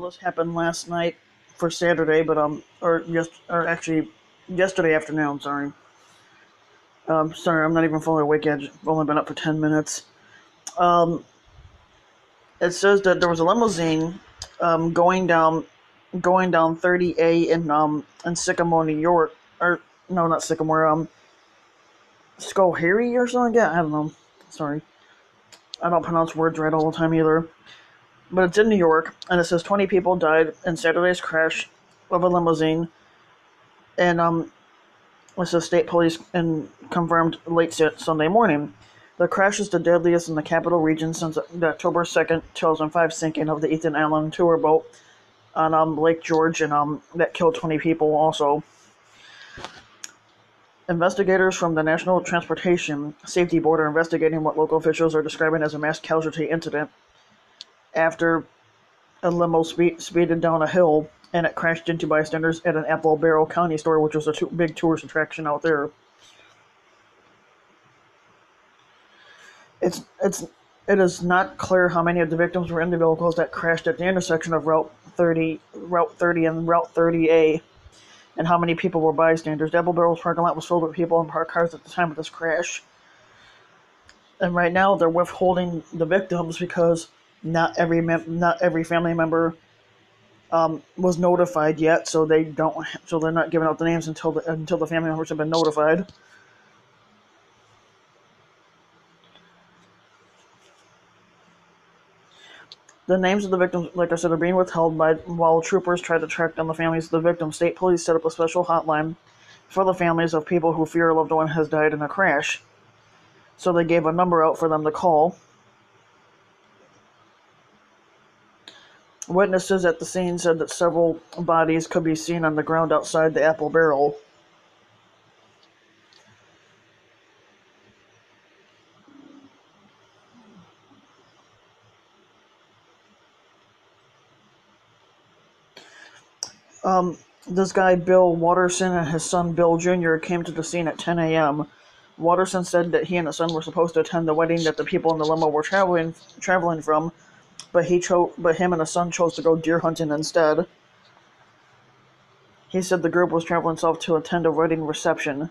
this happened last night for Saturday, but um, or just or actually yesterday afternoon. Sorry. Um, sorry, I'm not even fully awake yet. I've only been up for ten minutes. Um, it says that there was a limousine um, going down going down 30A in um in Sycamore, New York, or no, not Sycamore, um, Schoharie or something. Yeah, I don't know. Sorry, I don't pronounce words right all the time either. But it's in New York, and it says 20 people died in Saturday's crash of a limousine, and um, it says state police and confirmed late Sunday morning. The crash is the deadliest in the capital region since the October 2nd, 2005 sinking of the Ethan Allen tour boat on um, Lake George, and um, that killed 20 people also. Investigators from the National Transportation Safety Board are investigating what local officials are describing as a mass casualty incident after a limo speed, speeded down a hill and it crashed into bystanders at an Apple Barrel Country store, which was a t- big tourist attraction out there. It's it's it is not clear how many of the victims were in the vehicles that crashed at the intersection of Route 30, Route 30, and Route 30A, and how many people were bystanders. The Apple Barrel's parking lot was filled with people and parked cars at the time of this crash. And right now, they're withholding the victims because not every mem- not every family member um, was notified yet, so they don't. So they're not giving out the names until the until the family members have been notified. The names of the victims, like I said, are being withheld by while troopers try to track down the families of the victims. State police set up a special hotline for the families of people who fear a loved one has died in a crash. So they gave a number out for them to call. Witnesses at the scene said that several bodies could be seen on the ground outside the Apple Barrel. Um, this guy, Bill Watterson, and his son, Bill Jr., came to the scene at 10 a.m. Watterson said that he and his son were supposed to attend the wedding that the people in the limo were traveling traveling from, but he chose, but him and his son chose to go deer hunting instead. He said the group was traveling south to attend a wedding reception.